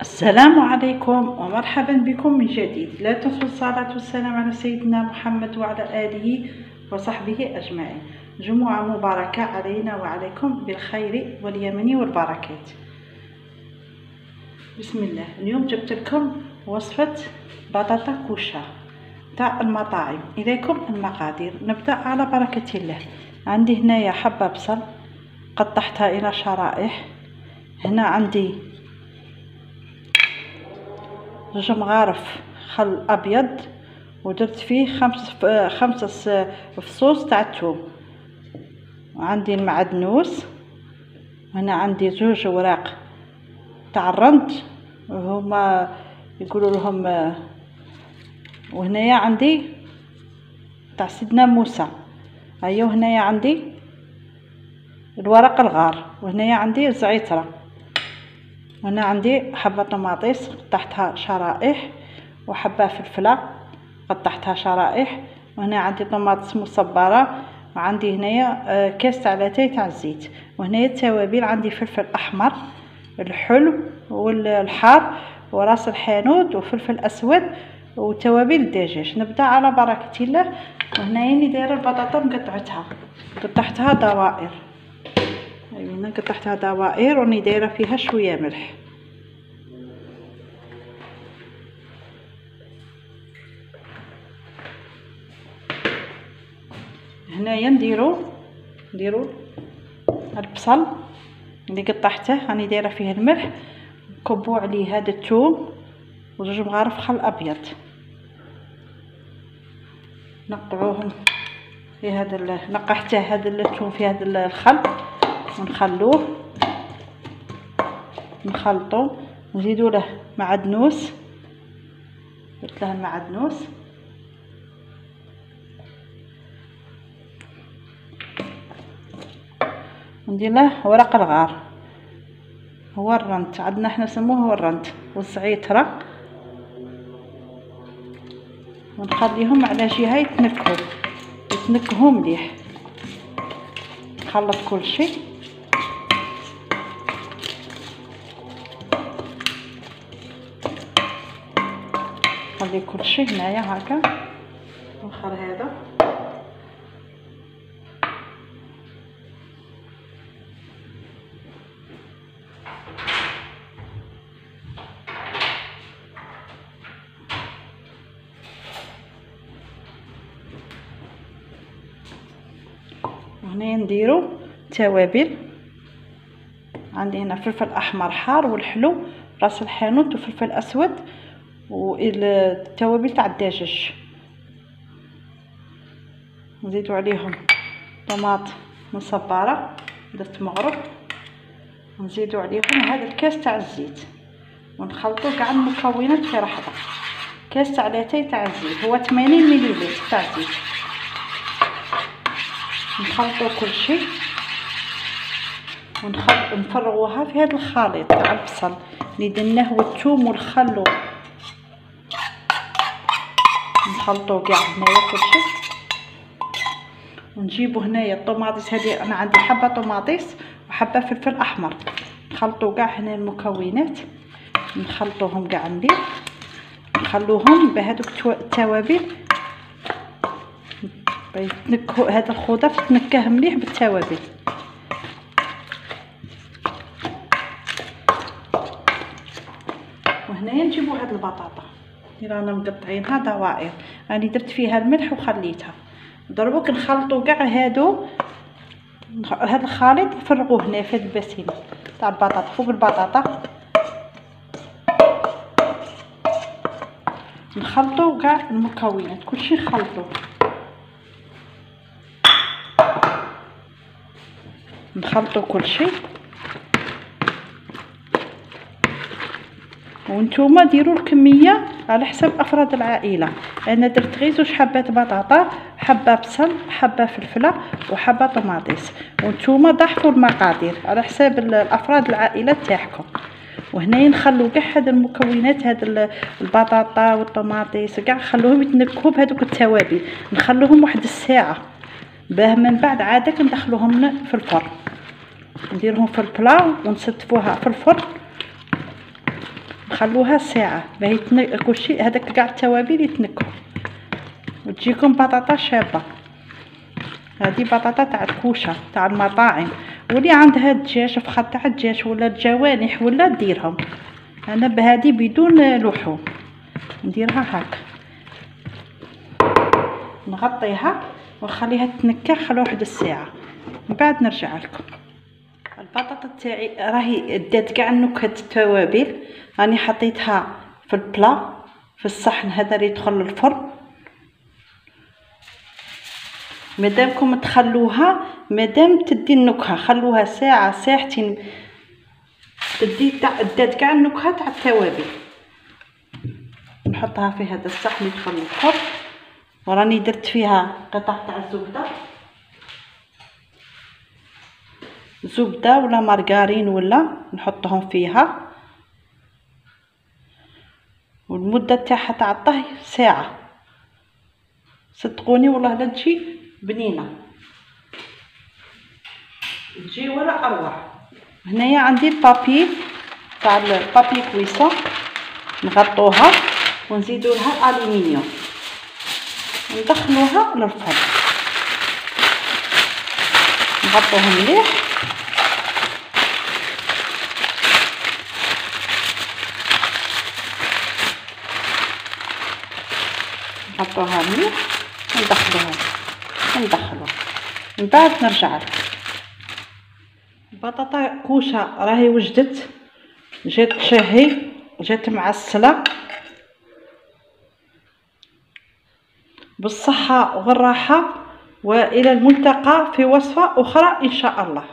السلام عليكم ومرحبا بكم من جديد. لا تنسوا الصلاة والسلام على سيدنا محمد وعلى آله وصحبه أجمعين. جمعة مباركة علينا وعليكم بالخير واليمن والبركات. بسم الله. اليوم جبت لكم وصفة بطاطا كوشة. تاع المطاعم. إليكم المقادير. نبدأ على بركة الله. عندي هنايا حبة بصل قطعتها إلى شرائح. هنا عندي زوج مغارف خل أبيض ودرت فيه خمس خمس فصوص تاع الثوم. وعندي المعدنوس هنا عندي زوج وراق تاع الرند هما يقولوا لهم وهنايا عندي تاع سيدنا موسى. ايوا هنايا عندي؟ الورق الغار. وهنايا عندي الزعتره هنا عندي حبة طماطيس قطعتها شرائح وحبة فلفلة قطعتها شرائح. وهنا عندي طماطس مصبرة. وعندي هنايا آه، كاس تاع لاتاي تاع الزيت. وهنايا التوابل عندي فلفل أحمر الحلو والحار وراس الحانوت وفلفل أسود وتوابل الدجاج نبدأ على بركة الله. وهنايا راني دايرة البطاطا مقطعتها. قطعتها دوائر. ايوا قطعتها دوائر وراني دايرة فيها شوية ملح. هنايا نديرو نديرو البصل اللي قطعته راني دايرة فيه الملح. نكبو عليه هذا الثوم وزوج مغارف خل أبيض. نقطعوهم في هذا نقحته هذا الثوم في هذا الخل. ونخلوه نخلطو نزيدو له معدنوس درت له المعدنوس وندير له ورق الغار. هو الرنت عندنا إحنا نسموه هو الرنت والزعيترة ونخليهم على جهة يتنكهو يتنكهو مليح. نخلط كل شيء. نخلي كل شيء هنايا هكا. نخر هذا. وهنا نديرو توابل. عندي هنا فلفل أحمر حار والحلو راس الحانوت وفلفل أسود. والتوابل تاع الدجاج. نزيدو عليهم طماط مصبره درت مغرب. نزيدو عليهم هذا الكاس تاع الزيت. ونخلطو كاع المكونات في لحظه كاس تاع لاتاي تاع الزيت. هو 80 مليلتر تاع الزيت. نخلطو كل شيء. ونخلط نفرغوها في هذا الخليط تاع البصل. اللي درناه والثوم والخل نخلطو كاع هنايا كلشي. ونجيبو هنايا الطوماطيس. هذه أنا عندي حبة طوماطيس وحبة فلفل أحمر. نخلطو كاع هنا المكونات. نخلطوهم كاع مليح نخلوهم بهذوك التوابل. يتنكهو هذا الخضر تنكه مليح بالتوابل. وهنايا نجيبو هاد البطاطا. اللي رانا مقطعينها دوائر. راني درت فيها الملح وخليتها. دروك نخلطو كاع هادو هاد الخليط نفرغوه هنا في هاد الباسينه تاع البطاطا فوق البطاطا. نخلطو كاع المكونات كلشي نخلطوه نخلطو كلشي. وانتوما ديروا الكمية على حسب أفراد العائلة. أنا درت غير زوج حبات بطاطا حبة بصل حبة فلفلة وحبة طماطيس وانتوما ضحفوا المقادير على حساب الأفراد العائلة تاعكم. وهنا نخلو كاع هاد المكونات هاد البطاطا والطماطيس كاع نخلوهم يتنكهوا بهذوك التوابل. نخلوهم واحد الساعة. باه من بعد عادك ندخلوهم في الفرن. نديرهم في البلا ونستفوها في الفرن. خلوها ساعة. باهي يتن... كلشي هذاك كاع التوابل يتنكهو. وتجيكم بطاطا شابة. هذه بطاطا تاع الكوشة تاع المطاعم. واللي عندها الدجاج فخا تاع الدجاج ولا الجوانح ولا ديرهم. أنا بهذه بدون لحوم. نديرها هكا نغطيها ونخليها تنكر خلو واحد الساعة. من بعد نرجع لكم. البطاطا تاعي راهي دات كاع نكهه التوابل. راني حطيتها في البلا في الصحن هذا اللي يدخل الفرن مادامكم تخلوها مادام تدي النكهة خلوها ساعة ساعتين. تدي دات كاع النكهة تاع التوابل. نحطها في هذا الصحن يدخل الفرن وراني درت فيها قطع تاع الزبدة. زبدة ولا مارغرين ولا نحطهم فيها. والمدة تاعها تاع الطهي ساعة. صدقوني والله لا تجي بنينة. تجي ولا أروع. هنايا عندي البابي تاع البابي كويسون نغطوها ونزيدو لها الألومنيوم. ندخلوها للفرن. نغطوها مليح. نحطوها مليح وندخلوها. وندخلوها. من بعد نرجع لكم البطاطا كوشه راهي وجدت جات تشهي جات معسله بالصحة والراحة وإلى الملتقى في وصفة أخرى إن شاء الله.